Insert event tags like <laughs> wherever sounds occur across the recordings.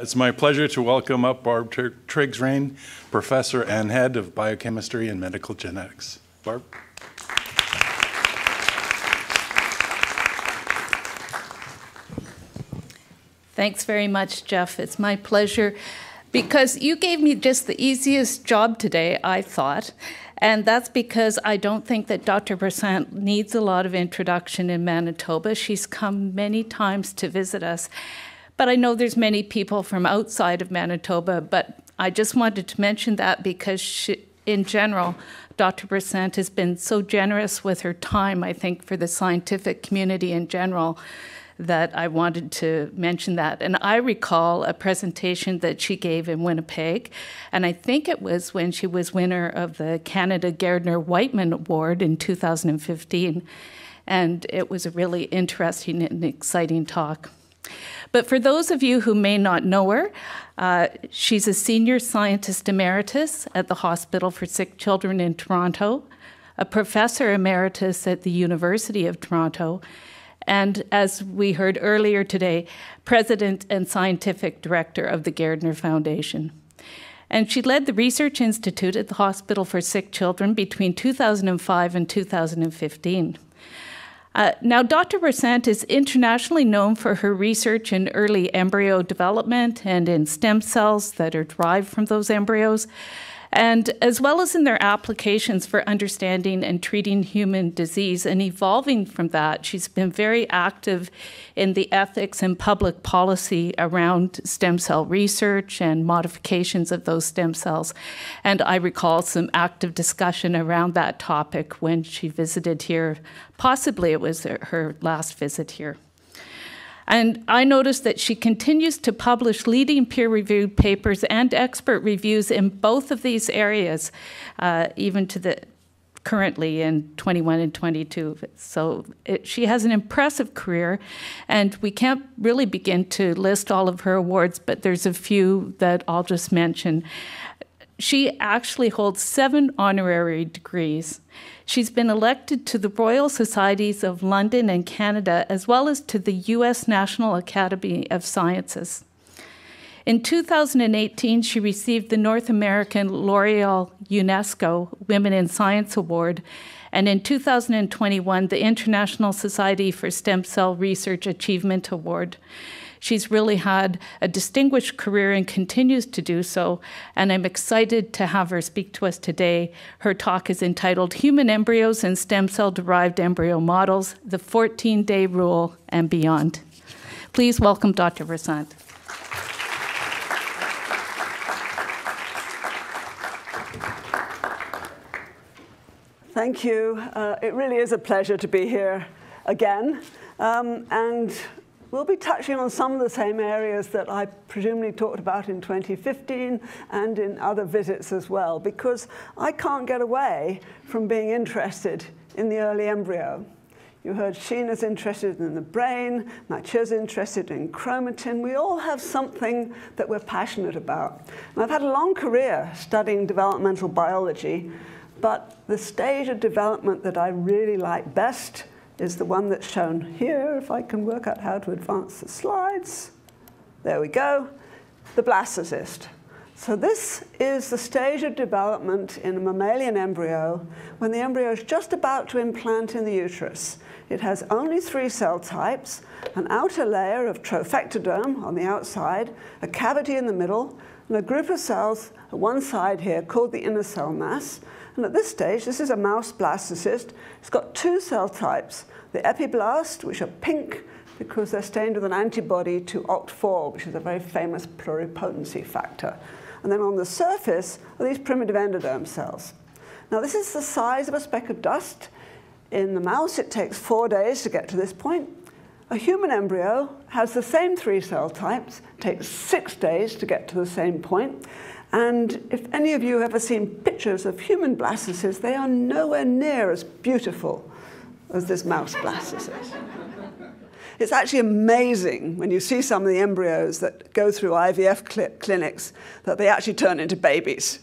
It's my pleasure to welcome up Barb Triggs-Raine, Professor and Head of Biochemistry and Medical Genetics. Barb? Thanks very much, Jeff. It's my pleasure because you gave me just the easiest job today, I thought. And that's because I don't think that Dr. Rossant needs a lot of introduction in Manitoba. She's come many times to visit us. But I know there's many people from outside of Manitoba, but I just wanted to mention that because she, in general, Dr. Rossant has been so generous with her time, I think, for the scientific community in general that I wanted to mention that. And I recall a presentation that she gave in Winnipeg, and I think it was when she was winner of the Canada Gairdner Wightman Award in 2015. And it was a really interesting and exciting talk. But for those of you who may not know her, uh, she's a senior scientist emeritus at the Hospital for Sick Children in Toronto, a professor emeritus at the University of Toronto, and as we heard earlier today, president and scientific director of the Gairdner Foundation. And she led the Research Institute at the Hospital for Sick Children between 2005 and 2015. Uh, now, Dr. Rossant is internationally known for her research in early embryo development and in stem cells that are derived from those embryos, and as well as in their applications for understanding and treating human disease and evolving from that. She's been very active in the ethics and public policy around stem cell research and modifications of those stem cells. And I recall some active discussion around that topic when she visited here. Possibly it was her last visit here. And I noticed that she continues to publish leading peer reviewed papers and expert reviews in both of these areas, uh, even to the currently in 21 and 22. So it, she has an impressive career, and we can't really begin to list all of her awards, but there's a few that I'll just mention. She actually holds seven honorary degrees. She's been elected to the Royal Societies of London and Canada, as well as to the U.S. National Academy of Sciences. In 2018, she received the North American L'Oreal UNESCO Women in Science Award, and in 2021, the International Society for Stem Cell Research Achievement Award. She's really had a distinguished career and continues to do so, and I'm excited to have her speak to us today. Her talk is entitled Human Embryos and Stem Cell Derived Embryo Models The 14 Day Rule and Beyond. Please welcome Dr. Rossant. Thank you. Uh, it really is a pleasure to be here again. Um, and We'll be touching on some of the same areas that I presumably talked about in 2015 and in other visits as well, because I can't get away from being interested in the early embryo. You heard Sheena's interested in the brain, Mathieu's interested in chromatin. We all have something that we're passionate about. And I've had a long career studying developmental biology, but the stage of development that I really like best is the one that's shown here, if I can work out how to advance the slides. There we go, the blastocyst. So this is the stage of development in a mammalian embryo when the embryo is just about to implant in the uterus. It has only three cell types, an outer layer of trophectoderm on the outside, a cavity in the middle, and a group of cells at one side here called the inner cell mass, and at this stage, this is a mouse blastocyst. It's got two cell types, the epiblast, which are pink because they're stained with an antibody to OCT4, which is a very famous pluripotency factor. And then on the surface are these primitive endoderm cells. Now this is the size of a speck of dust. In the mouse, it takes four days to get to this point. A human embryo has the same three cell types, takes six days to get to the same. And if any of you have ever seen pictures of human blastocysts, they are nowhere near as beautiful as this mouse blastocyst. It's actually amazing when you see some of the embryos that go through IVF cl clinics that they actually turn into babies.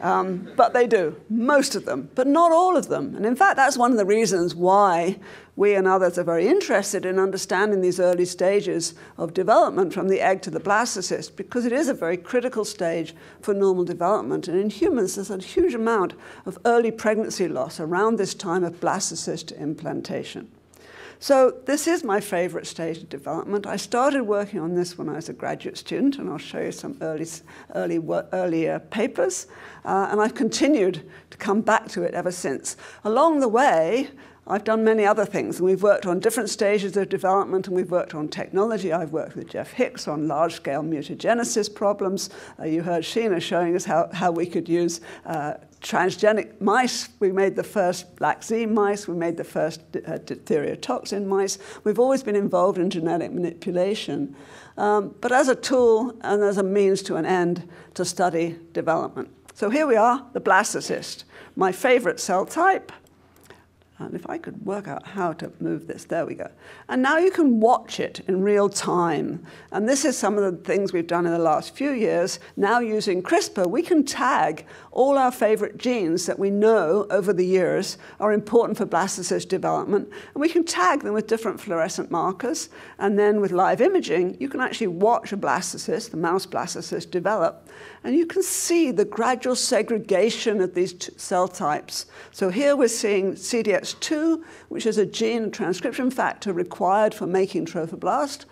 Um, but they do, most of them, but not all of them. And in fact, that's one of the reasons why we and others are very interested in understanding these early stages of development from the egg to the blastocyst, because it is a very critical stage for normal development. And in humans, there's a huge amount of early pregnancy loss around this time of blastocyst implantation. So this is my favorite stage of development. I started working on this when I was a graduate student, and I'll show you some early, early, earlier papers. Uh, and I've continued to come back to it ever since. Along the way, I've done many other things, and we've worked on different stages of development, and we've worked on technology. I've worked with Geoff Hicks on large-scale mutagenesis problems. Uh, you heard Sheena showing us how, how we could use uh, transgenic mice. We made the first lacZ mice. We made the first uh, diphtheria mice. We've always been involved in genetic manipulation, um, but as a tool and as a means to an end to study development. So here we are, the blastocyst, my favorite cell type. And if I could work out how to move this, there we go. And now you can watch it in real time. And this is some of the things we've done in the last few years. Now using CRISPR, we can tag all our favorite genes that we know over the years are important for blastocyst development. And we can tag them with different fluorescent markers. And then with live imaging, you can actually watch a blastocyst, the mouse blastocyst, develop. And you can see the gradual segregation of these cell types. So here we're seeing CDX2, which is a gene transcription factor required for making trophoblast.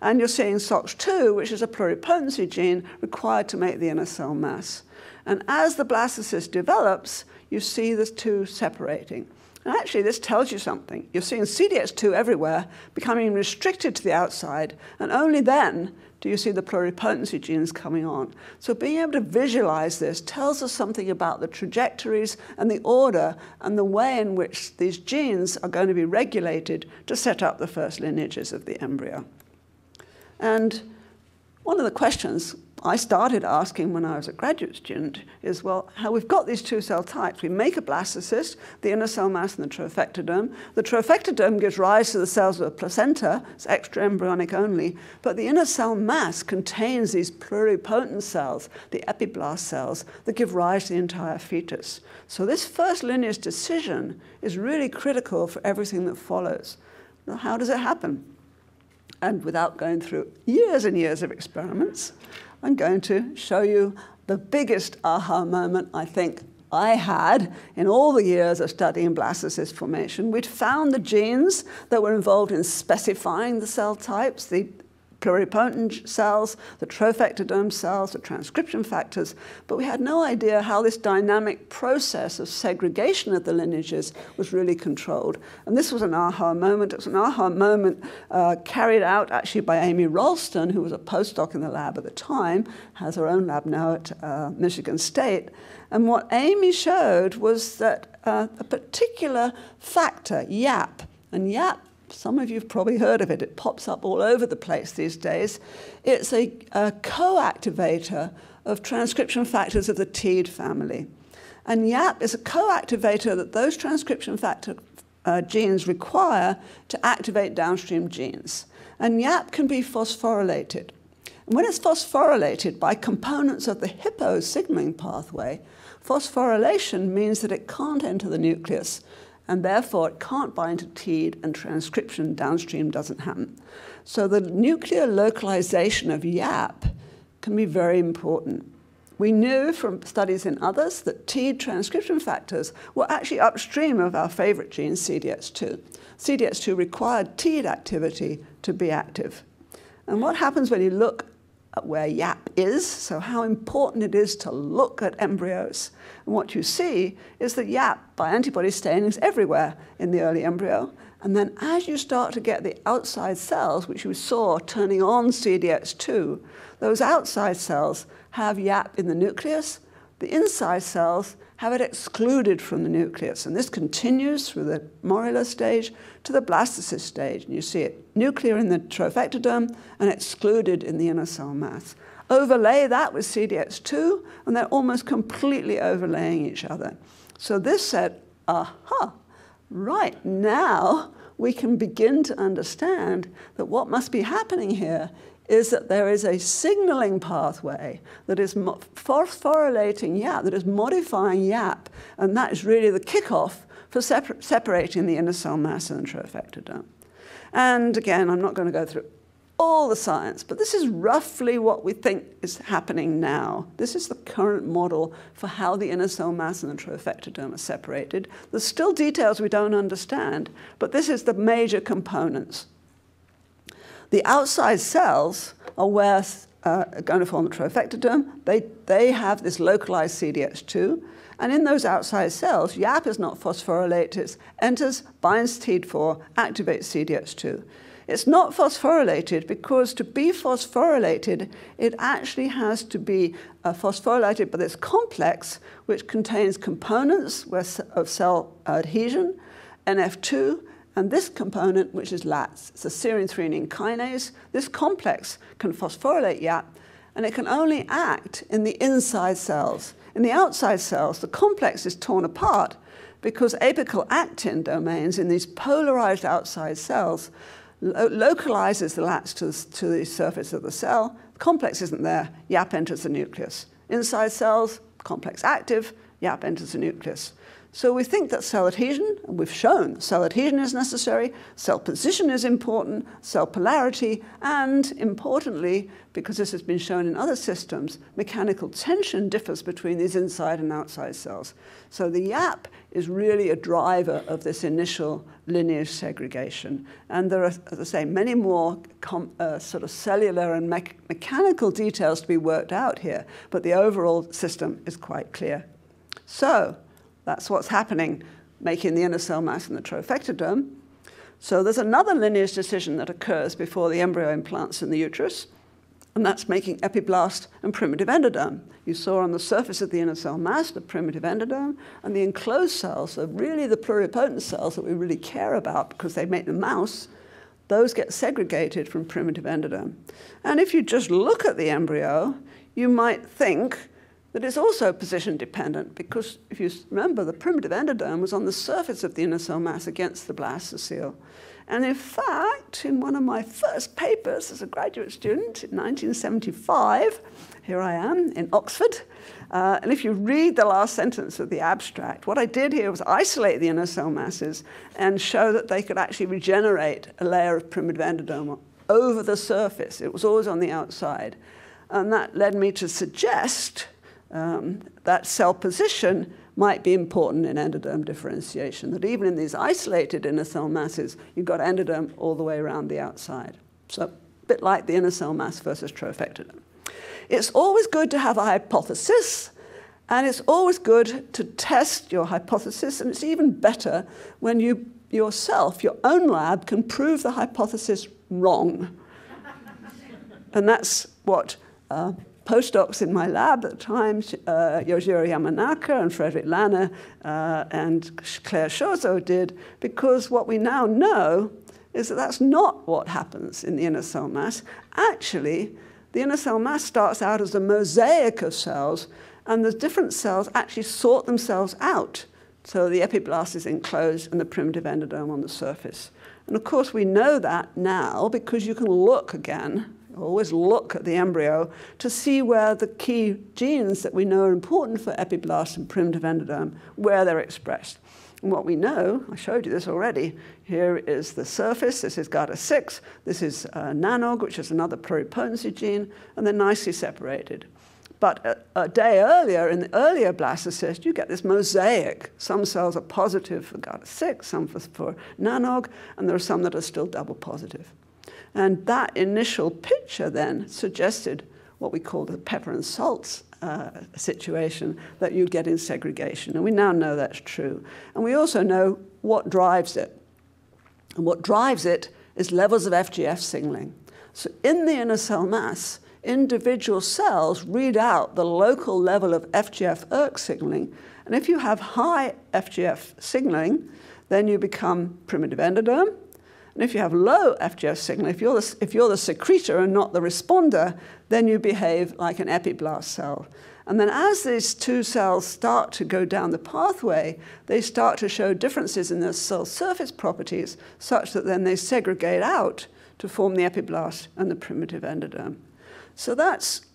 And you're seeing SOX2, which is a pluripotency gene required to make the inner cell mass. And as the blastocyst develops, you see the two separating. And actually, this tells you something. You're seeing CDX2 everywhere becoming restricted to the outside, and only then do you see the pluripotency genes coming on. So being able to visualize this tells us something about the trajectories and the order and the way in which these genes are going to be regulated to set up the first lineages of the embryo. And one of the questions I started asking when I was a graduate student is, well, how we've got these two cell types. We make a blastocyst, the inner cell mass and the trophectoderm. The trophectoderm gives rise to the cells of the placenta, it's extraembryonic only, but the inner cell mass contains these pluripotent cells, the epiblast cells, that give rise to the entire fetus. So this first lineage decision is really critical for everything that follows. Now, how does it happen? And without going through years and years of experiments, I'm going to show you the biggest aha moment I think I had in all the years of studying blastocyst formation. We'd found the genes that were involved in specifying the cell types, the pluripotent cells, the trophectoderm cells, the transcription factors, but we had no idea how this dynamic process of segregation of the lineages was really controlled. And this was an aha moment. It was an aha moment uh, carried out actually by Amy Ralston, who was a postdoc in the lab at the time, has her own lab now at uh, Michigan State. And what Amy showed was that uh, a particular factor, YAP, and YAP some of you have probably heard of it. It pops up all over the place these days. It's a, a co-activator of transcription factors of the TEAD family. And YAP is a co-activator that those transcription factor uh, genes require to activate downstream genes. And YAP can be phosphorylated. And when it's phosphorylated by components of the hippo signaling pathway, phosphorylation means that it can't enter the nucleus and therefore it can't bind to TEAD and transcription downstream doesn't happen. So the nuclear localization of YAP can be very important. We knew from studies in others that TEAD transcription factors were actually upstream of our favorite gene, CDX2. CDX2 required TEAD activity to be active. And what happens when you look Uh, where YAP is, so how important it is to look at embryos. And what you see is that YAP by antibody staining is everywhere in the early embryo. And then as you start to get the outside cells, which you saw turning on CDX2, those outside cells have YAP in the nucleus. The inside cells have it excluded from the nucleus. And this continues through the morula stage to the blastocyst stage. And you see it nuclear in the trophectoderm and excluded in the inner cell mass. Overlay that with CDX2, and they're almost completely overlaying each other. So this said, aha, right now we can begin to understand that what must be happening here is that there is a signaling pathway that is phosphorylating YAP, that is modifying YAP, and that is really the kickoff for separ separating the inner cell mass and the trophectoderm. And again, I'm not going to go through all the science, but this is roughly what we think is happening now. This is the current model for how the inner cell mass and the trophectoderm are separated. There's still details we don't understand, but this is the major components. The outside cells are where uh, going to form the trophectoderm. They, they have this localized CDX2, and in those outside cells, YAP is not phosphorylated, It enters, binds TEAD4, activates CDX2. It's not phosphorylated because to be phosphorylated, it actually has to be uh, phosphorylated by this complex, which contains components of cell adhesion, NF2, and this component, which is LATS, it's a serine threonine kinase. This complex can phosphorylate YAP, and it can only act in the inside cells. In the outside cells, the complex is torn apart because apical actin domains in these polarized outside cells lo localizes the LATs to, to the surface of the cell. The complex isn't there, YAP enters the nucleus. Inside cells, complex active, YAP enters the nucleus. So we think that cell adhesion, and we've shown cell adhesion is necessary, cell position is important, cell polarity, and importantly, because this has been shown in other systems, mechanical tension differs between these inside and outside cells. So the YAP is really a driver of this initial lineage segregation. And there are, as I say, many more uh, sort of cellular and me mechanical details to be worked out here, but the overall system is quite clear. So that's what's happening, making the inner cell mass in the trophectoderm. So there's another lineage decision that occurs before the embryo implants in the uterus, and that's making epiblast and primitive endoderm. You saw on the surface of the inner cell mass the primitive endoderm, and the enclosed cells are really the pluripotent cells that we really care about because they make the mouse. Those get segregated from primitive endoderm. And if you just look at the embryo, you might think that is also position dependent because if you remember, the primitive endoderm was on the surface of the inner cell mass against the blastocele. And in fact, in one of my first papers as a graduate student in 1975, here I am in Oxford, uh, and if you read the last sentence of the abstract, what I did here was isolate the inner cell masses and show that they could actually regenerate a layer of primitive endoderm over the surface. It was always on the outside. And that led me to suggest um, that cell position might be important in endoderm differentiation, that even in these isolated inner cell masses, you've got endoderm all the way around the outside. So a bit like the inner cell mass versus trophectoderm. It's always good to have a hypothesis, and it's always good to test your hypothesis, and it's even better when you yourself, your own lab, can prove the hypothesis wrong. and that's what uh, postdocs in my lab at the time, uh, Yamanaka and Fredrik Lanner uh, and Claire Chazaud did, because what we now know is that that's not what happens in the inner cell mass. Actually, the inner cell mass starts out as a mosaic of cells, and the different cells actually sort themselves out. So the epiblast is enclosed and the primitive endoderm on the surface. And of course, we know that now because you can look again always look at the embryo to see where the key genes that we know are important for epiblast and primitive endoderm, where they're expressed. And what we know, I showed you this already, here is the surface, this is GATA6, this is uh, NANOG, which is another pluripotency gene, and they're nicely separated. But a, a, day earlier, in the earlier blastocyst, you get this mosaic. Some cells are positive for GATA6, some for, for NANOG, and there are some that are still double positive. And that initial picture then suggested what we call the pepper and salt uh, situation that you get in segregation. And we now know that's true. And we also know what drives it. And what drives it is levels of FGF signaling. So in the inner cell mass, individual cells read out the local level of FGF-ERK signaling. And if you have high FGF signaling, then you become primitive endoderm, and if you have low FGF signal, if you're, the, if you're the secretor and not the responder, then you behave like an epiblast cell. And then as these two cells start to go down the pathway, they start to show differences in their cell surface properties such that then they segregate out to form the epiblast and the primitive endoderm. So that's,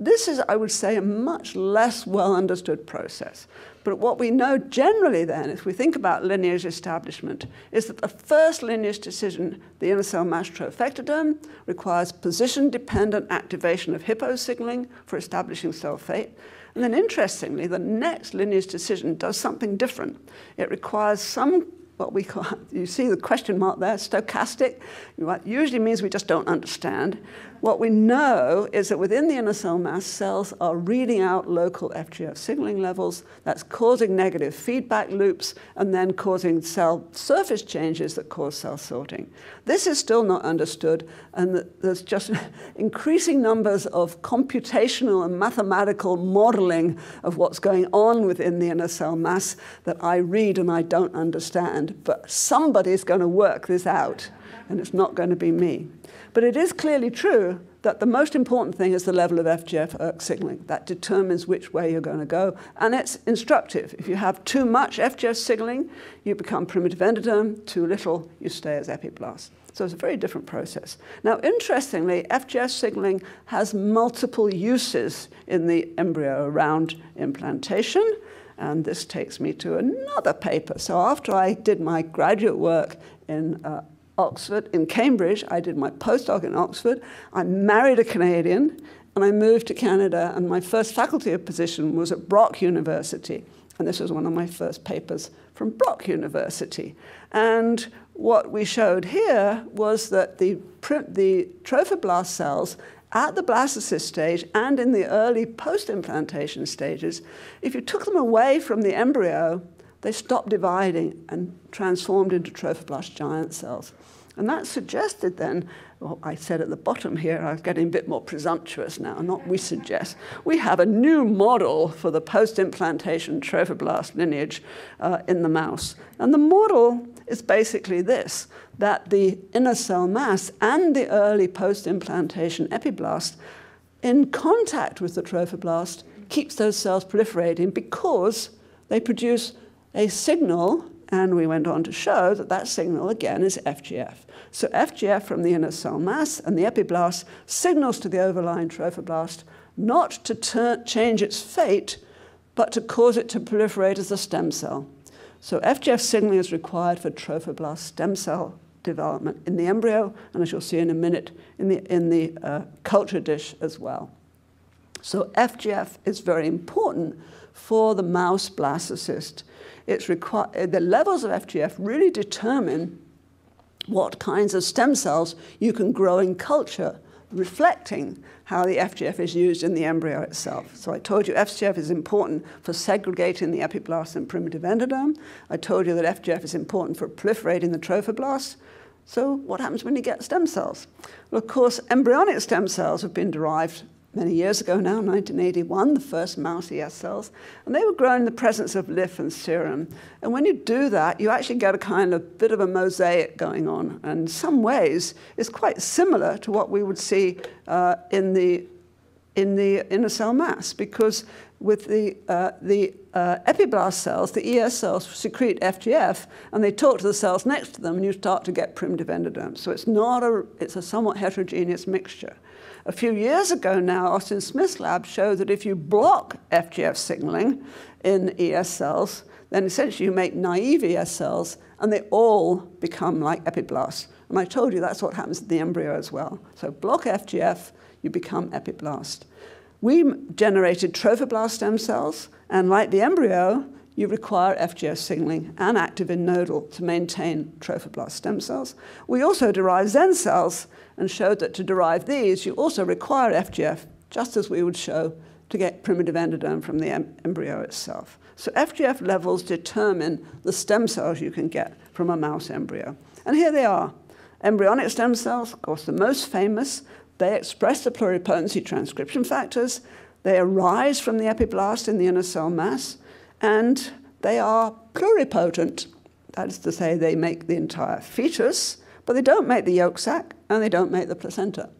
this is, I would say, a much less well understood process. But what we know generally then, if we think about lineage establishment, is that the first lineage decision, the inner cell mass trophectoderm, requires position-dependent activation of Hippo signaling for establishing cell fate. And then interestingly, the next lineage decision does something different. It requires some what we call, <laughs> you see the question mark there, stochastic, what usually means we just don't understand. What we know is that within the inner cell mass, cells are reading out local FGF signaling levels. That's causing negative feedback loops and then causing cell surface changes that cause cell sorting. This is still not understood, and there's just <laughs> increasing numbers of computational and mathematical modeling of what's going on within the inner cell mass that I read and I don't understand. But somebody's going to work this out, and it's not going to be me. But it is clearly true that the most important thing is the level of FGF-ERK signaling. That determines which way you're going to go. And it's instructive. If you have too much FGF signaling, you become primitive endoderm. Too little, you stay as epiblast. So it's a very different process. Now, interestingly, FGF signaling has multiple uses in the embryo around implantation. And this takes me to another paper. So after I did my graduate work in uh, Oxford, in Cambridge. I did my postdoc in Oxford. I married a Canadian, and I moved to Canada, and my first faculty position was at Brock University. And this was one of my first papers from Brock University. And what we showed here was that the, the trophoblast cells at the blastocyst stage and in the early post-implantation stages, if you took them away from the embryo, they stopped dividing and transformed into trophoblast giant cells. And that suggested then, well, I said at the bottom here, I was getting a bit more presumptuous now, not we suggest, we have a new model for the post-implantation trophoblast lineage uh, in the mouse. And the model is basically this, that the inner cell mass and the early post-implantation epiblast in contact with the trophoblast keeps those cells proliferating because they produce a signal, and we went on to show that that signal again is FGF. So FGF from the inner cell mass and the epiblast signals to the overlying trophoblast not to turn, change its fate, but to cause it to proliferate as a stem cell. So FGF signaling is required for trophoblast stem cell development in the embryo, and as you'll see in a minute, in the, in the uh, culture dish as well. So FGF is very important for the mouse blastocyst it's requi- uh, the levels of FGF really determine what kinds of stem cells you can grow in culture, reflecting how the FGF is used in the embryo itself. So I told you FGF is important for segregating the epiblast and primitive endoderm. I told you that FGF is important for proliferating the trophoblast. So what happens when you get stem cells? Well, of course, embryonic stem cells have been derived many years ago now, 1981, the first mouse ES cells, and they were grown in the presence of LIF and serum. And when you do that, you actually get a kind of bit of a mosaic going on. And in some ways, it's quite similar to what we would see uh, in, the, in the inner cell mass, because with the, uh, the uh, epiblast cells, the ES cells secrete FGF, and they talk to the cells next to them, and you start to get primitive endoderms. So it's not a, it's a somewhat heterogeneous mixture. A few years ago now, Austin Smith's lab showed that if you block FGF signaling in ES cells, then essentially you make naive ES cells, and they all become like epiblasts. And I told you that's what happens in the embryo as well. So block FGF, you become epiblast. We generated trophoblast stem cells, and like the embryo, you require FGF signaling and activin nodal to maintain trophoblast stem cells. We also derived XEN cells and showed that to derive these, you also require FGF, just as we would show to get primitive endoderm from the em embryo itself. So FGF levels determine the stem cells you can get from a mouse embryo. And here they are. Embryonic stem cells, of course, the most famous. They express the pluripotency transcription factors. They arise from the epiblast in the inner cell mass and they are pluripotent. That is to say, they make the entire fetus, but they don't make the yolk sac and they don't make the placenta.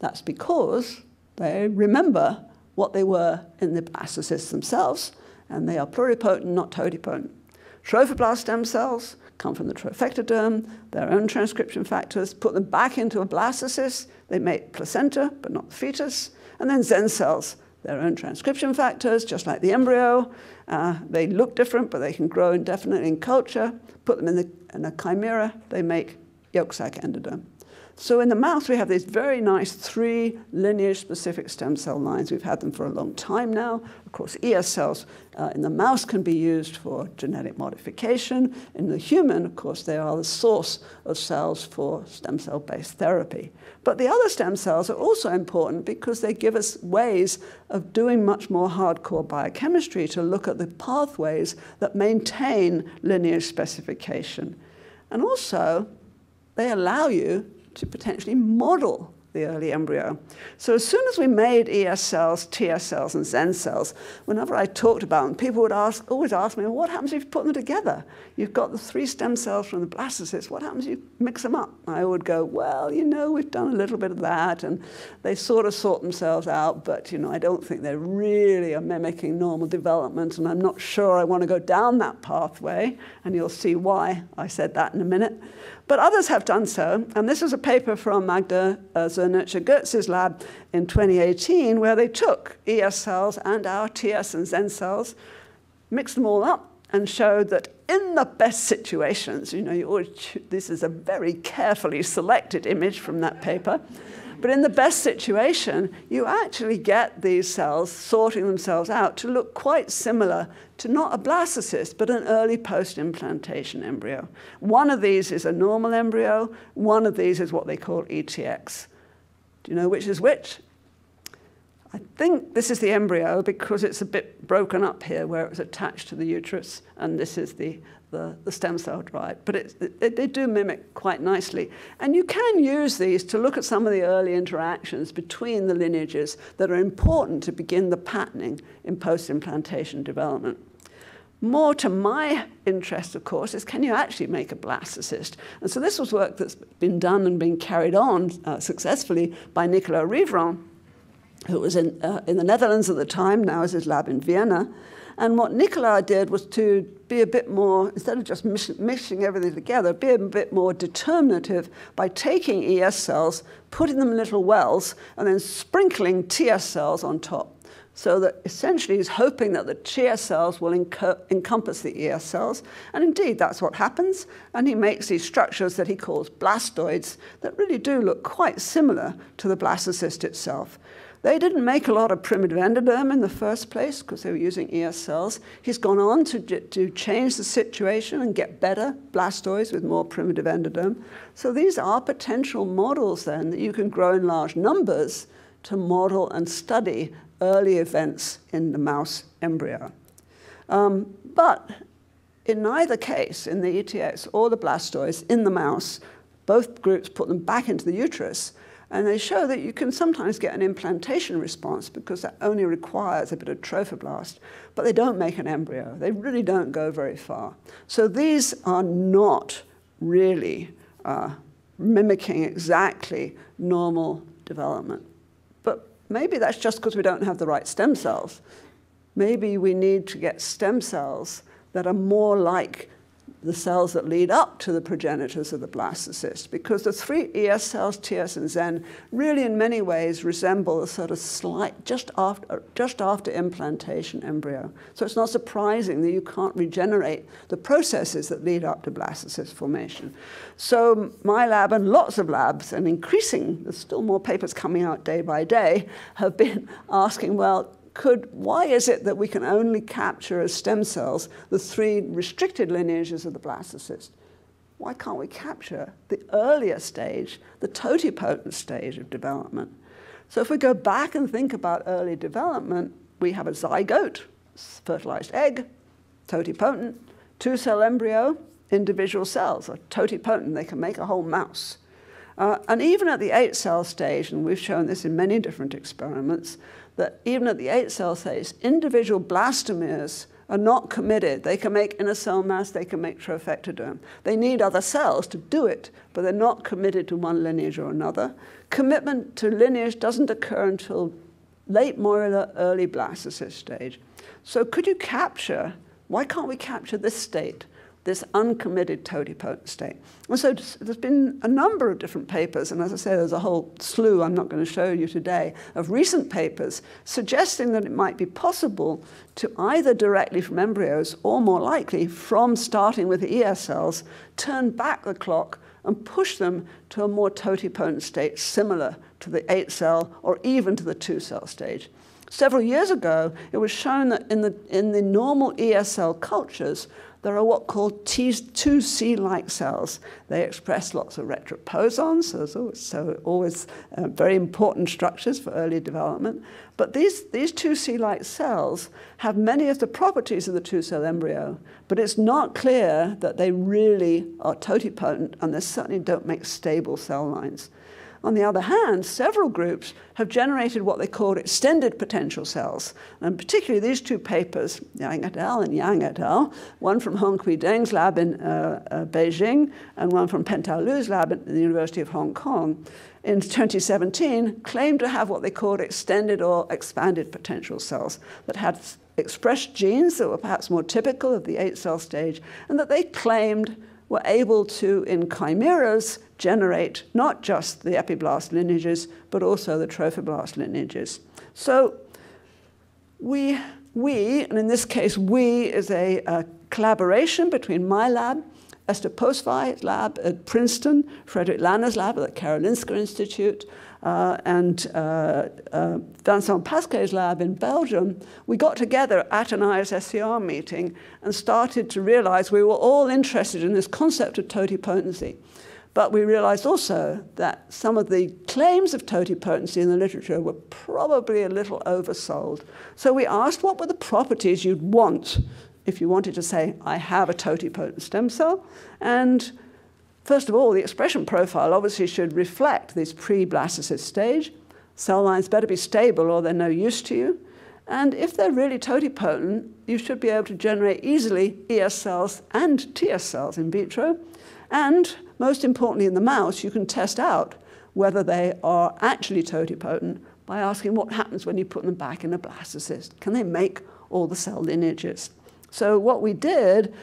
That's because they remember what they were in the blastocysts themselves, and they are pluripotent, not totipotent. Trophoblast stem cells come from the trophectoderm, their own transcription factors, put them back into a blastocyst, they make placenta, but not the fetus, and then XEN cells, their own transcription factors, just like the embryo. Uh, they look different, but they can grow indefinitely in culture. Put them in, the, in a chimera, they make yolk sac endoderm. So in the mouse, we have these very nice three lineage-specific stem cell lines. We've had them for a long time now. Of course, ES cells uh, in the mouse can be used for genetic modification. In the human, of course, they are the source of cells for stem cell-based therapy. But the other stem cells are also important because they give us ways of doing much more hardcore biochemistry to look at the pathways that maintain lineage specification. And also, they allow you to potentially model the early embryo. So as soon as we made ES cells, TS cells, and XEN cells, whenever I talked about them, people would ask, always ask me, well, what happens if you put them together? You've got the three stem cells from the blastocyst. What happens if you mix them up? I would go, well, you know, we've done a little bit of that, and they sort of sort themselves out, but, you know, I don't think they really are mimicking normal development, and I'm not sure I want to go down that pathway, and you'll see why I said that in a minute. But others have done so, and this is a paper from Magda uh, Zernicka-Goetz lab in 2018 where they took ES cells and our TS and XEN cells, mixed them all up, and showed that in the best situations, you know, you always, this is a very carefully selected image from that paper, but in the best situation, you actually get these cells sorting themselves out to look quite similar to not a blastocyst, but an early post-implantation embryo. One of these is a normal embryo. One of these is what they call ETX. Do you know which is which? I think this is the embryo because it's a bit broken up here where it was attached to the uterus, and this is the, the, the stem cell drive. But it, it, they do mimic quite nicely. And you can use these to look at some of the early interactions between the lineages that are important to begin the patterning in post-implantation development. More to my interest, of course, is can you actually make a blastocyst? And so this was work that's been done and been carried on uh, successfully by Nicolas Rivron, who was in, uh, in the Netherlands at the time, now is his lab in Vienna. And what Nicolas did was to be a bit more, instead of just mixing everything together, be a bit more determinative by taking ES cells, putting them in little wells, and then sprinkling TS cells on top. So that essentially he's hoping that the TS cells will encompass the ES cells. And indeed, that's what happens. And he makes these structures that he calls blastoids that really do look quite similar to the blastocyst itself. They didn't make a lot of primitive endoderm in the first place because they were using ES cells. He's gone on to, to change the situation and get better blastoids with more primitive endoderm. So these are potential models then that you can grow in large numbers to model and study early events in the mouse embryo. Um, but in neither case, in the ETX or the blastoids, in the mouse, both groups put them back into the uterus and they show that you can sometimes get an implantation response because that only requires a bit of trophoblast, but they don't make an embryo. They really don't go very far. So these are not really uh, mimicking exactly normal development. But maybe that's just because we don't have the right stem cells. Maybe we need to get stem cells that are more like the cells that lead up to the progenitors of the blastocyst, because the three ES cells, TS and XEN, really in many ways resemble a sort of slight, just after, just after implantation embryo. So it's not surprising that you can't regenerate the processes that lead up to blastocyst formation. So my lab and lots of labs, and increasing, there's still more papers coming out day by day, have been <laughs> asking, well, could, why is it that we can only capture as stem cells the three restricted lineages of the blastocyst? Why can't we capture the earlier stage, the totipotent stage of development? So if we go back and think about early development, we have a zygote, fertilized egg, totipotent, two-cell embryo, individual cells are totipotent. They can make a whole mouse. Uh, and even at the eight-cell stage, and we've shown this in many different experiments, that even at the eight cell stage, individual blastomeres are not committed. They can make inner cell mass, they can make trophectoderm. They need other cells to do it, but they're not committed to one lineage or another. Commitment to lineage doesn't occur until late morula, early blastocyst stage. So could you capture, why can't we capture this state, this uncommitted totipotent state. And so there's been a number of different papers, and as I say, there's a whole slew I'm not going to show you today, of recent papers suggesting that it might be possible to either directly from embryos or more likely from starting with ES cells, turn back the clock and push them to a more totipotent state similar to the eight cell or even to the two cell stage. Several years ago, it was shown that in the, in the normal ESL cultures, there are what called T2C-like cells. They express lots of retroposons, so, so always uh, very important structures for early development. But these, these 2C-like cells have many of the properties of the two-cell embryo, but it's not clear that they really are totipotent, and they certainly don't make stable cell lines. On the other hand, several groups have generated what they call extended potential cells. And particularly these two papers, Yang et al. and Yang et al., one from Hongkui Deng's lab in uh, uh, Beijing and one from Pentao Liu's lab at the University of Hong Kong, in 2017 claimed to have what they called extended or expanded potential cells that had expressed genes that were perhaps more typical of the eight cell stage and that they claimed were able to, in chimeras, generate not just the epiblast lineages, but also the trophoblast lineages. So we, we and in this case, we is a, a collaboration between my lab, Eszter Posfai's lab at Princeton, Fredrik Lanner's lab at the Karolinska Institute, uh, and uh, uh, Vincent Pasque's lab in Belgium, we got together at an ISSCR meeting and started to realize we were all interested in this concept of totipotency. But we realized also that some of the claims of totipotency in the literature were probably a little oversold. So we asked what were the properties you'd want if you wanted to say, I have a totipotent stem cell. And first of all, the expression profile obviously should reflect this pre-blastocyst stage. Cell lines better be stable or they're no use to you. And if they're really totipotent, you should be able to generate easily ES cells and TS cells in vitro. And most importantly, in the mouse, you can test out whether they are actually totipotent by asking what happens when you put them back in a blastocyst. Can they make all the cell lineages? So what we did,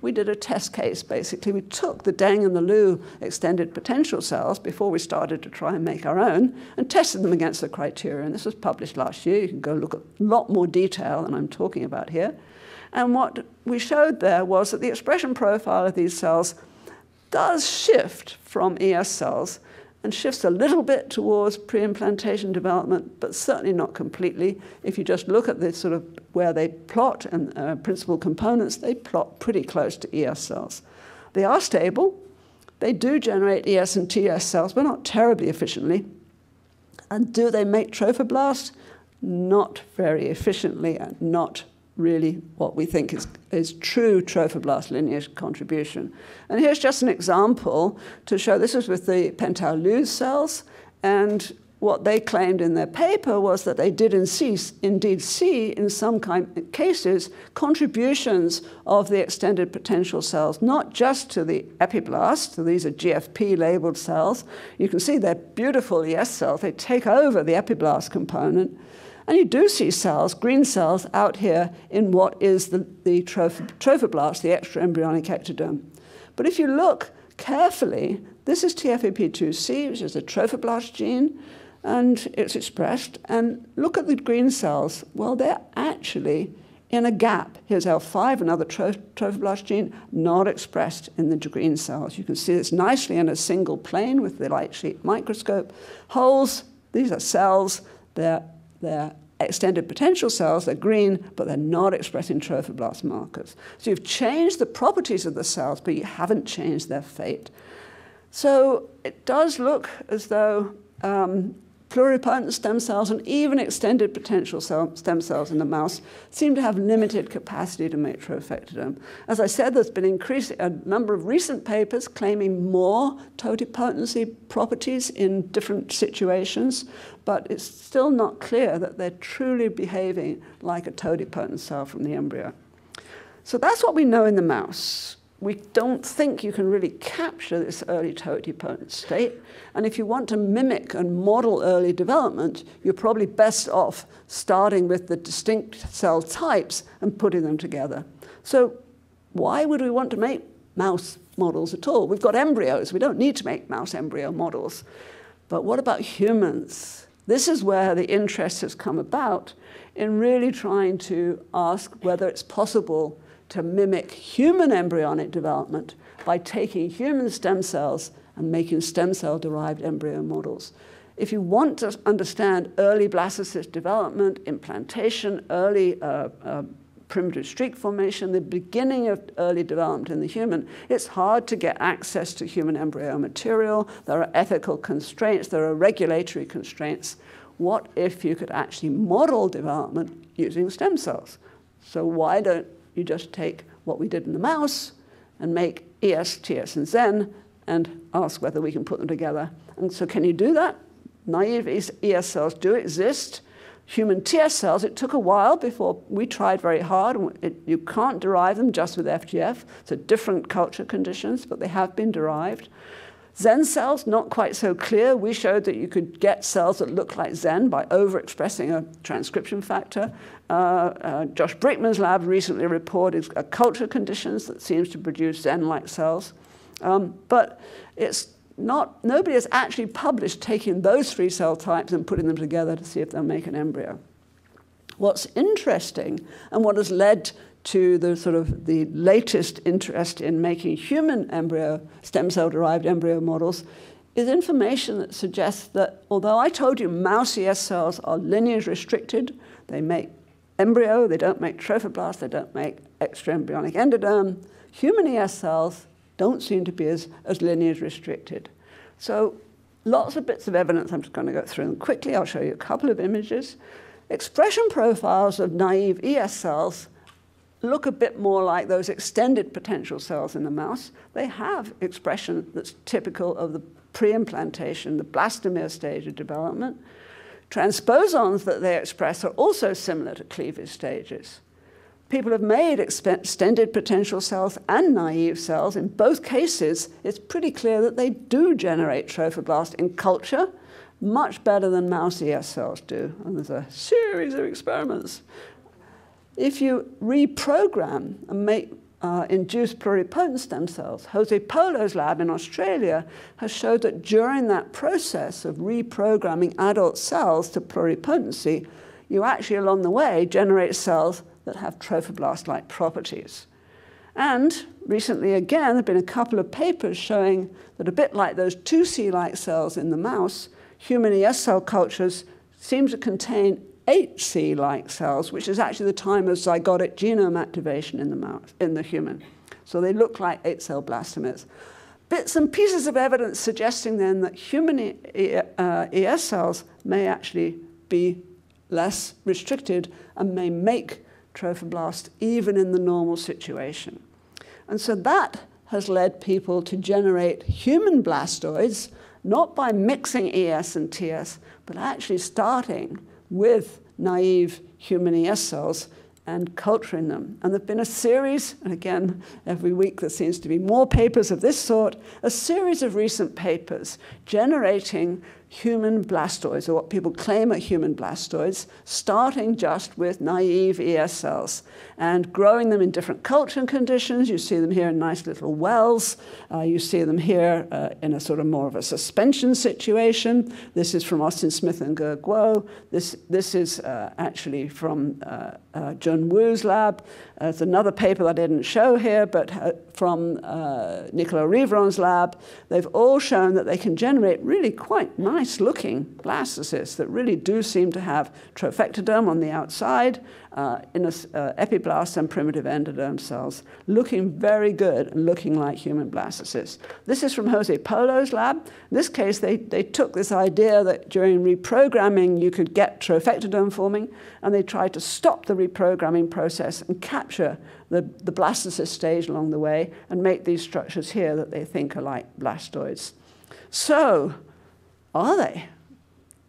we did a test case, basically. We took the Deng and the Liu extended potential cells before we started to try and make our own and tested them against the criteria. And this was published last year. You can go look at a lot more detail than I'm talking about here. And what we showed there was that the expression profile of these cells does shift from ES cells and shifts a little bit towards pre-implantation development, but certainly not completely. If you just look at the sort of where they plot and uh, principal components, they plot pretty close to ES cells. They are stable. They do generate ES and TS cells, but not terribly efficiently. And do they make trophoblasts? Not very efficiently and not really what we think is, is true trophoblast lineage contribution. And here's just an example to show this is with the Pentao Liu cells. And what they claimed in their paper was that they did indeed see, in some kind, cases, contributions of the extended potential cells, not just to the epiblast, so these are GFP labeled cells. You can see they're beautiful ES cells. They take over the epiblast component. And you do see cells, green cells, out here in what is the, the troph trophoblast, the extraembryonic ectoderm. But if you look carefully, this is TFAP2C, which is a trophoblast gene, and it's expressed. And look at the green cells. Well, they're actually in a gap. Here's Elf5, another tro trophoblast gene, not expressed in the green cells. You can see this nicely in a single plane with the light sheet microscope. Holes, these are cells, they're they're extended potential cells, they're green, but they're not expressing trophoblast markers. So you've changed the properties of the cells, but you haven't changed their fate. So it does look as though um, pluripotent stem cells and even extended potential cell, stem cells in the mouse seem to have limited capacity to make. As I said, there's been increasing, a number of recent papers claiming more totipotency properties in different situations, but it's still not clear that they're truly behaving like a totipotent cell from the embryo. So that's what we know in the mouse we don't think you can really capture this early totipotent state. And if you want to mimic and model early development, you're probably best off starting with the distinct cell types and putting them together. So why would we want to make mouse models at all. We've got embryos. We don't need to make mouse embryo models. But what about humans? This is where the interest has come about in really trying to ask whether it's possible to mimic human embryonic development by taking human stem cells and making stem cell derived embryo models. If you want to understand early blastocyst development, implantation, early uh, uh, primitive streak formation, the beginning of early development in the human, it's hard to get access to human embryo material. There are ethical constraints, there are regulatory constraints. What if you could actually model development using stem cells? So why don't you just take what we did in the mouse and make ES, TS, and XEN and ask whether we can put them together. And so can you do that? Naive ES cells do exist human TS cells, it took a while before we tried very hard. It, you can't derive them just with FGF. So different culture conditions, but they have been derived. XEN cells, not quite so clear. We showed that you could get cells that look like XEN by overexpressing a transcription factor. Uh, uh, Josh Brickman's lab recently reported a culture conditions that seems to produce XEN-like cells. Um, but it's not, nobody has actually published taking those three cell types and putting them together to see if they'll make an embryo. What's interesting and what has led to the sort of the latest interest in making human embryo, stem cell derived embryo models is information that suggests that although I told you mouse ES cells are lineage restricted, they make embryo, they don't make trophoblast, they don't make extraembryonic endoderm, human ES cells don't seem to be as, as lineage restricted. So lots of bits of evidence. I'm just going to go through them quickly. I'll show you a couple of images. Expression profiles of naive ES cells look a bit more like those extended potential cells in the mouse. They have expression that's typical of the pre-implantation, the blastomere stage of development. Transposons that they express are also similar to cleavage stages people have made extended potential cells and naive cells. In both cases, it's pretty clear that they do generate trophoblast in culture much better than mouse ES cells do. And there's a series of experiments. If you reprogram and make uh, induce pluripotent stem cells. Jose Polo's lab in Australia has showed that during that process of reprogramming adult cells to pluripotency, you actually along the way generate cells that have trophoblast-like properties. And recently, again, there have been a couple of papers showing that a bit like those 2C-like cells in the mouse, human ES cell cultures seem to contain 8C-like cells, which is actually the time of zygotic genome activation in the, mouse, in the human. So they look like 8-cell blastomeres. Bits and pieces of evidence suggesting then that human uh, ES cells may actually be less restricted and may make trophoblast even in the normal situation. And so that has led people to generate human blastoids, not by mixing ES and TS, but actually starting with naive human ES cells and culturing them. And there have been a series, and again, every week there seems to be more papers of this sort, a series of recent papers generating human blastoids, or what people claim are human blastoids, starting just with naive ES cells and growing them in different culture conditions. You see them here in nice little wells. Uh, you see them here uh, in a sort of more of a suspension situation. This is from Austin Smith and Guo. This, this is uh, actually from uh, uh, Jun Wu's lab. There's another paper I didn't show here, but uh, from uh, Rivron's lab. They've all shown that they can generate really quite nice looking blastocysts that really do seem to have trophectoderm on the outside, uh, in a, uh, epiblast and primitive endoderm cells, looking very good and looking like human blastocysts. This is from Jose Polo's lab. In this case, they, they took this idea that during reprogramming you could get trophectoderm forming, and they tried to stop the reprogramming process and capture the, the blastocyst stage along the way and make these structures here that they think are like blastoids. So, are they?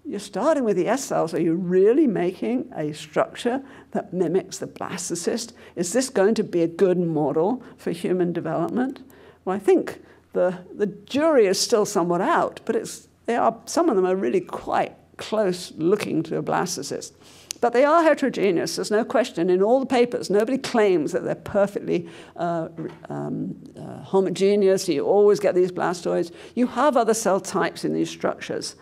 You're starting with the S cells. Are you really making a structure that mimics the blastocyst? Is this going to be a good model for human development? Well, I think the, the jury is still somewhat out, but it's, they are, some of them are really quite close looking to a blastocyst. But they are heterogeneous, there's no question. In all the papers, nobody claims that they're perfectly uh, um, uh, homogeneous. You always get these blastoids. You have other cell types in these structures.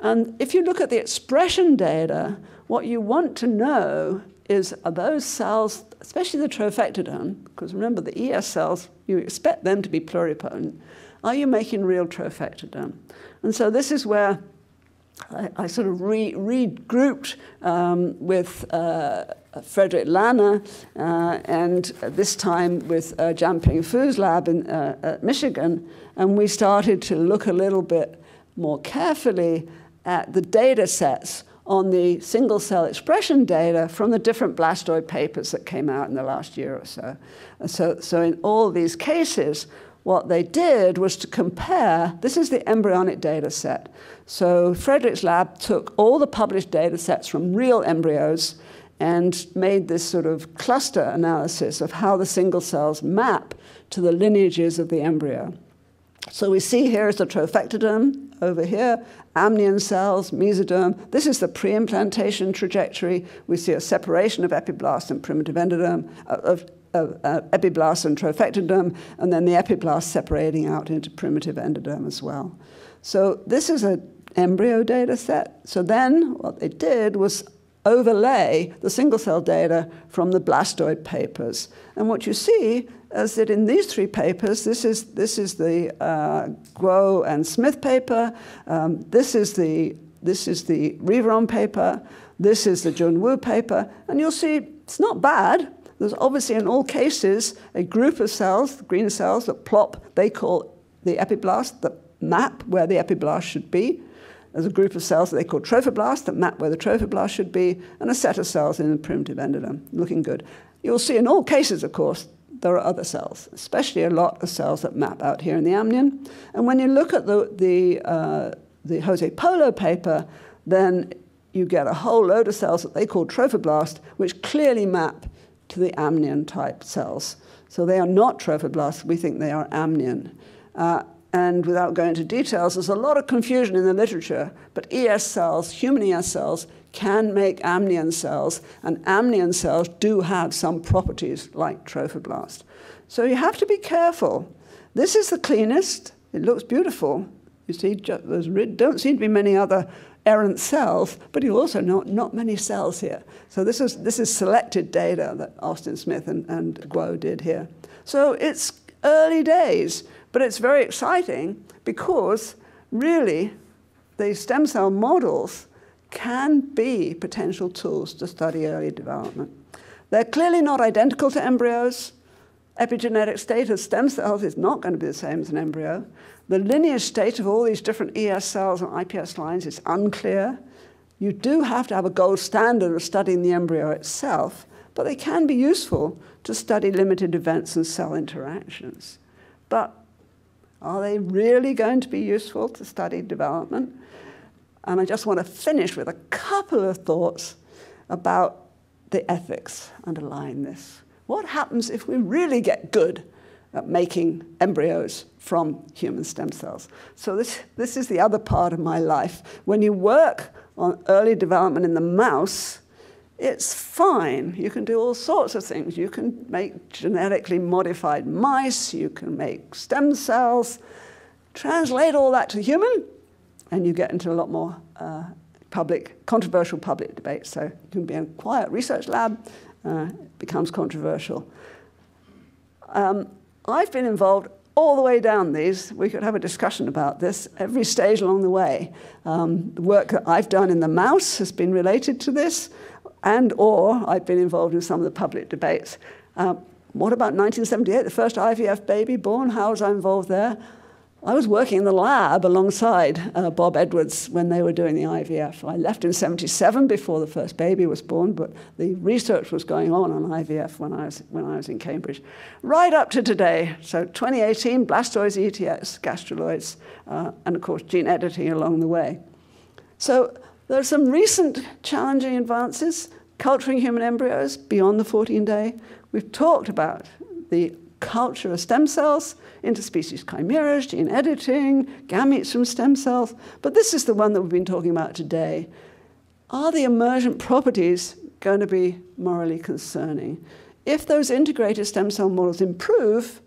And if you look at the expression data, what you want to know is are those cells, especially the trophectoderm, because remember the ES cells, you expect them to be pluripotent, are you making real trophectoderm? And so this is where I, I sort of re, regrouped um, with uh, Fredrik Lanner, uh, and this time with uh, Fu's lab in uh, at Michigan, and we started to look a little bit more carefully at the data sets on the single cell expression data from the different blastoid papers that came out in the last year or so. So, so in all these cases, what they did was to compare, this is the embryonic data set. So Fredrik's lab took all the published data sets from real embryos and made this sort of cluster analysis of how the single cells map to the lineages of the embryo. So we see here is the trophectoderm over here, amnion cells, mesoderm. This is the pre-implantation trajectory. We see a separation of epiblast and primitive endoderm, uh, of, of uh, epiblast and trophectoderm, and then the epiblast separating out into primitive endoderm as well. So this is an embryo data set. So then what they did was overlay the single cell data from the blastoid papers. And what you see is that in these three papers, this is, this is the uh, Guo and Smith paper, um, this, is the, this is the Rivron paper, this is the Jun Wu paper, and you'll see it's not bad. There's obviously in all cases a group of cells, green cells that plop, they call the epiblast, that map where the epiblast should be. There's a group of cells that they call trophoblasts that map where the trophoblast should be, and a set of cells in the primitive endoderm, looking good. You'll see in all cases, of course, there are other cells, especially a lot of cells that map out here in the amnion. And when you look at the, the, uh, the Jose Polo paper, then you get a whole load of cells that they call trophoblast, which clearly map to the amnion type cells. So they are not trophoblasts, we think they are amnion. Uh, and without going into details, there's a lot of confusion in the literature, but ES cells, human ES cells, can make amnion cells, and amnion cells do have some properties like trophoblast. So you have to be careful. This is the cleanest. It looks beautiful. You see, there don't seem to be many other errant cells, but you also not, not many cells here. So this is, this is selected data that Austin Smith and, and Guo did here. So it's early days, but it's very exciting because really the stem cell models can be potential tools to study early development. They're clearly not identical to embryos. Epigenetic state of stem cells is not going to be the same as an embryo. The lineage state of all these different ES cells and IPS lines is unclear. You do have to have a gold standard of studying the embryo itself, but they can be useful to study limited events and cell interactions. But are they really going to be useful to study development? And I just want to finish with a couple of thoughts about the ethics underlying this. What happens if we really get good at making embryos from human stem cells? So this, this is the other part of my life. When you work on early development in the mouse, it's fine. You can do all sorts of things. You can make genetically modified mice, you can make stem cells, translate all that to human, and you get into a lot more uh, public, controversial public debate. So you can be in a quiet research lab, uh, it becomes controversial. Um, I've been involved all the way down these. We could have a discussion about this every stage along the way. Um, the work that I've done in the mouse has been related to this, and or I've been involved in some of the public debates. Uh, what about 1978, the first IVF baby born? How was I involved there? I was working in the lab alongside uh, Bob Edwards when they were doing the IVF. I left in 77 before the first baby was born, but the research was going on on IVF when I was, when I was in Cambridge. Right up to today, so 2018, blastoids, ETS, gastruloids, uh, and of course gene editing along the way. So there are some recent challenging advances, culturing human embryos beyond the 14 day. We've talked about the culture of stem cells, interspecies chimeras, gene editing, gametes from stem cells. But this is the one that we've been talking about today. are the emergent properties going to be morally concerning? If those integrated stem cell models improve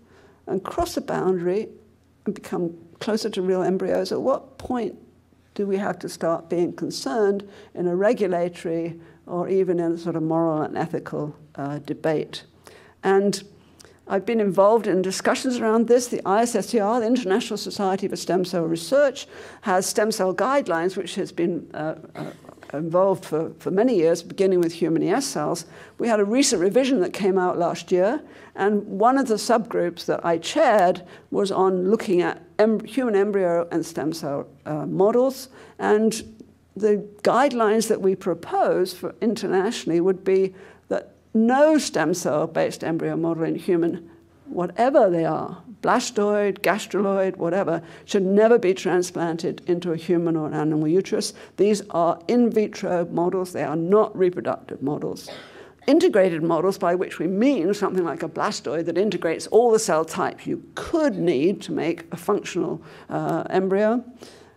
and cross a boundary and become closer to real embryos, at what point do we have to start being concerned in a regulatory or even in a sort of moral and ethical uh, debate? And I've been involved in discussions around this. The ISSCR, the International Society for Stem Cell Research, has stem cell guidelines, which has been uh, uh, involved for, for many years, beginning with human ES cells. We had a recent revision that came out last year, and one of the subgroups that I chaired was on looking at em human embryo and stem cell uh, models. And the guidelines that we propose for internationally would be no stem cell based embryo model in human, whatever they are, blastoid, gastruloid, whatever, should never be transplanted into a human or an animal uterus. These are in vitro models, they are not reproductive models. Integrated models, by which we mean something like a blastoid that integrates all the cell types you could need to make a functional uh, embryo,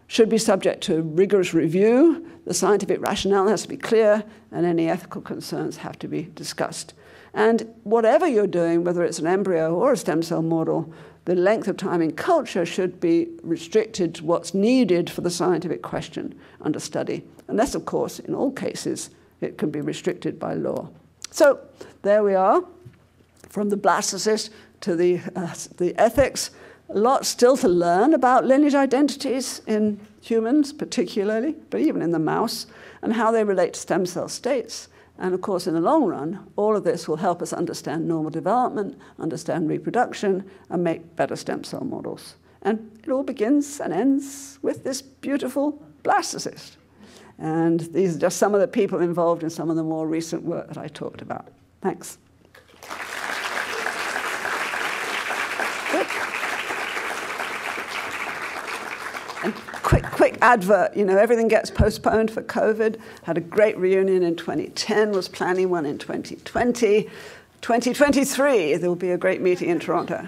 should be subject to rigorous review. The scientific rationale has to be clear, and any ethical concerns have to be discussed. And whatever you're doing, whether it's an embryo or a stem cell model, the length of time in culture should be restricted to what's needed for the scientific question under study, unless, of course, in all cases, it can be restricted by law. So there we are, from the blastocyst to the, uh, the ethics. A lot still to learn about lineage identities in humans, particularly, but even in the mouse, and how they relate to stem cell states. And of course, in the long run, all of this will help us understand normal development, understand reproduction, and make better stem cell models. And it all begins and ends with this beautiful blastocyst. And these are just some of the people involved in some of the more recent work that I talked about. Thanks. Quick, quick advert. You know, everything gets postponed for COVID. Had a great reunion in 2010, was planning one in 2020. 2023, there will be a great meeting in Toronto.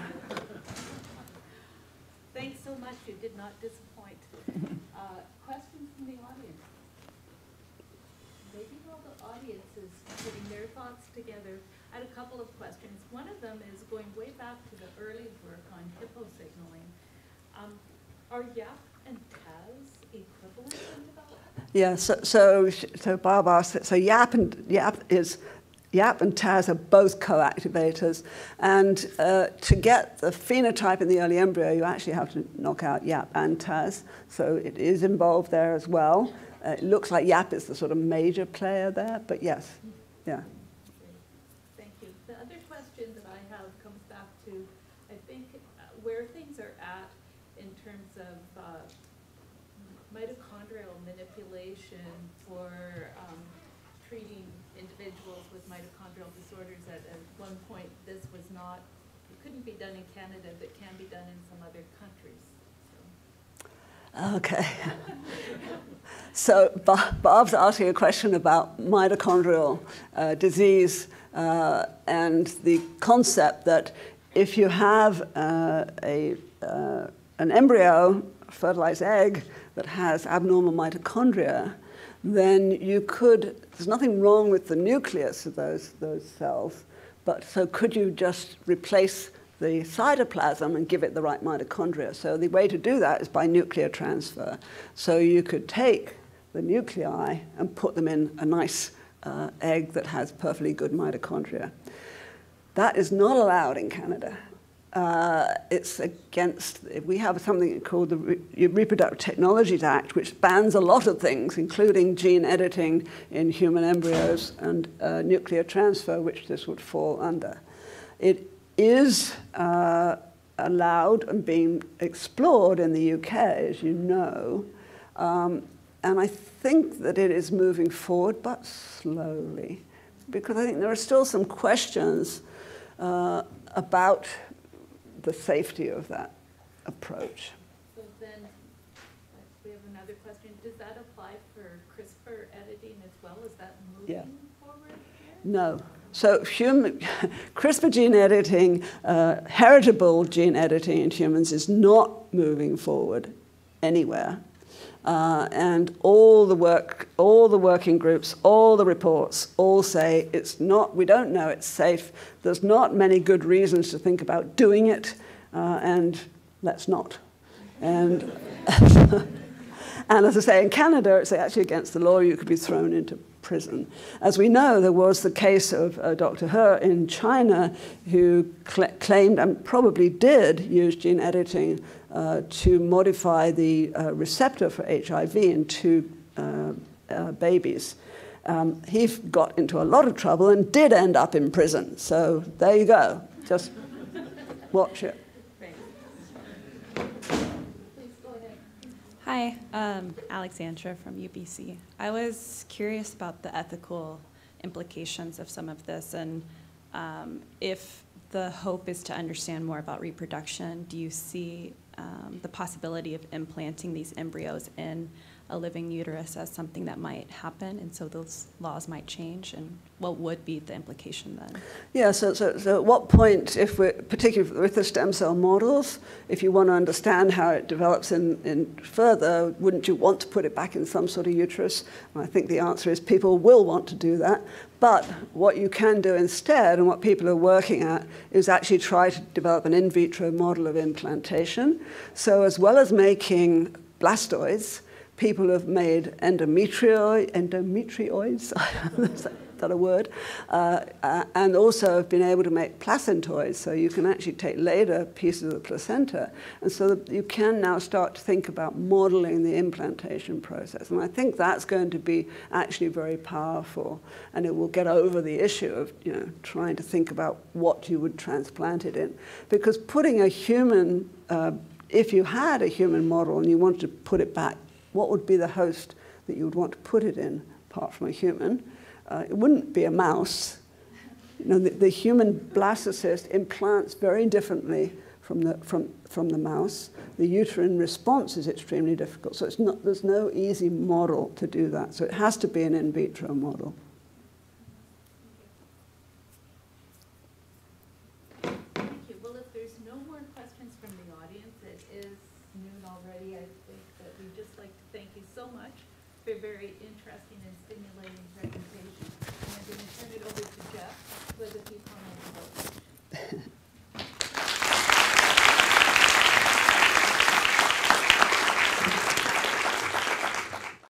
Thanks so much. You did not disappoint. Uh, questions from the audience? Maybe while the audience is putting their thoughts together, I had a couple of questions. One of them is going way back to the early work on hippo signaling. Um, are and TAZ equivalent in development? Yeah, so, so, so Bob asked, so YAP, and, YAP is YAP and TAZ are both co-activators, and uh, to get the phenotype in the early embryo, you actually have to knock out YAP and TAZ, so it is involved there as well. Uh, it looks like YAP is the sort of major player there, but yes, yeah. Thank you. The other question that I have comes back to, I think, uh, where things are at in terms of uh, mitochondrial manipulation for um, treating individuals with mitochondrial disorders. At, at one point, this was not, it couldn't be done in Canada, but can be done in some other countries. Okay. <laughs> so Bob's asking a question about mitochondrial uh, disease uh, and the concept that if you have uh, a, uh, an embryo, fertilized egg, that has abnormal mitochondria, then you could, there's nothing wrong with the nucleus of those, those cells, but so could you just replace the cytoplasm and give it the right mitochondria? So the way to do that is by nuclear transfer. So you could take the nuclei and put them in a nice uh, egg that has perfectly good mitochondria. That is not allowed in Canada uh, it's against, we have something called the Re Reproductive Technologies Act, which bans a lot of things, including gene editing in human embryos and uh, nuclear transfer, which this would fall under. It is uh, allowed and being explored in the UK, as you know, um, and I think that it is moving forward, but slowly, because I think there are still some questions uh, about the safety of that approach. So then, we have another question. Does that apply for CRISPR editing as well? Is that moving yeah. forward here? No. So human, <laughs> CRISPR gene editing, uh, heritable gene editing in humans is not moving forward anywhere. Uh, and all the work, all the working groups, all the reports all say it's not, we don't know it's safe. There's not many good reasons to think about doing it, uh, and let's not. And, <laughs> and as I say, in Canada, it's actually against the law. You could be thrown into prison. As we know, there was the case of uh, Dr. He in China who cl claimed and probably did use gene editing uh, to modify the uh, receptor for HIV in two uh, uh, babies. Um, he got into a lot of trouble and did end up in prison. So there you go. Just watch it. Hi, um, Alexandra from UBC. I was curious about the ethical implications of some of this and um, if the hope is to understand more about reproduction, do you see um, the possibility of implanting these embryos in a living uterus as something that might happen, and so those laws might change, and what would be the implication then? Yeah, so, so, so at what point, if we're, particularly with the stem cell models, if you want to understand how it develops in, in further, wouldn't you want to put it back in some sort of uterus? And I think the answer is people will want to do that, but what you can do instead, and what people are working at, is actually try to develop an in vitro model of implantation. So as well as making blastoids, people have made endometrioid, endometrioids, <laughs> is that a word? Uh, uh, and also have been able to make placentoids, so you can actually take later pieces of the placenta. And so that you can now start to think about modeling the implantation process. And I think that's going to be actually very powerful. And it will get over the issue of you know, trying to think about what you would transplant it in. Because putting a human, uh, if you had a human model and you wanted to put it back what would be the host that you would want to put it in, apart from a human? Uh, it wouldn't be a mouse. You know, the, the, human blastocyst implants very differently from the, from, from the mouse. The uterine response is extremely difficult. So it's not, there's no easy model to do that. So it has to be an in vitro model.